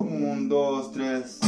Un, dos, tres.